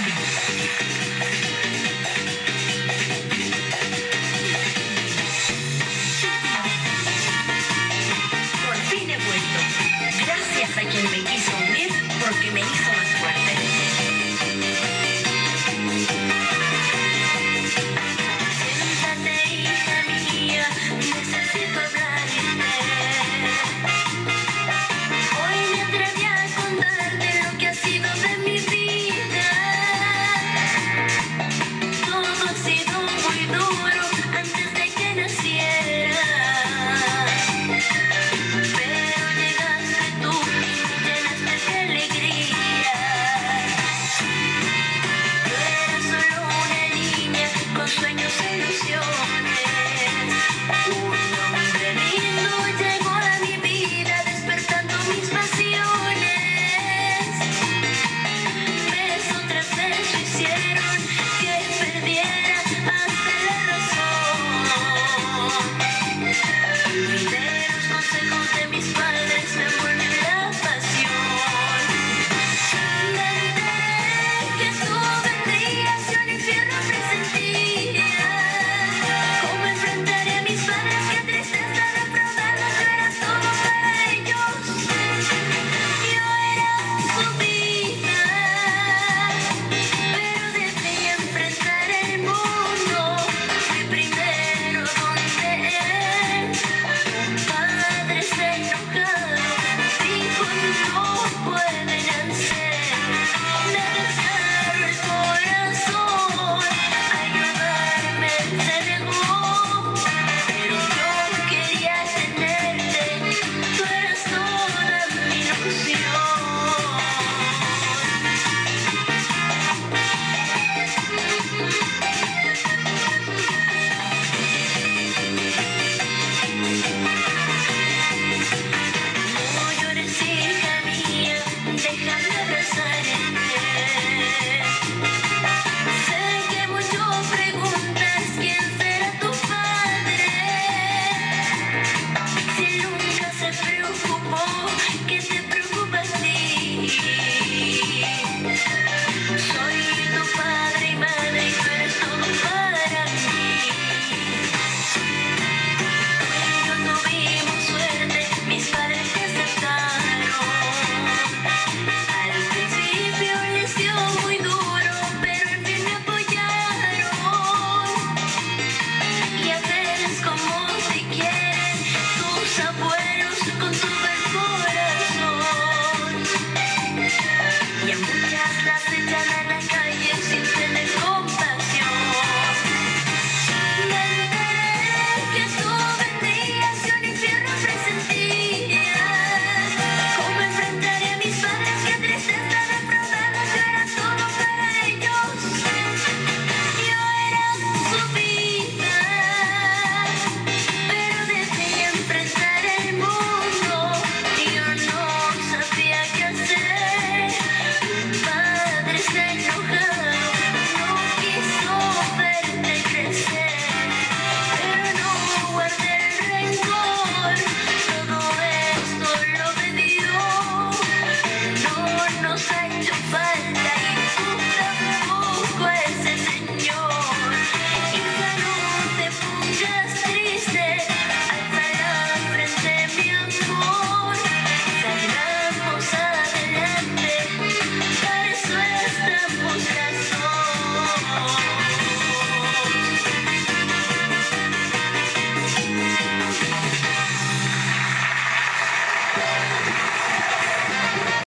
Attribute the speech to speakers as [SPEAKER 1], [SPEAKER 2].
[SPEAKER 1] Por fin he vuelto. Gracias a quien me quiso unir porque me hizo más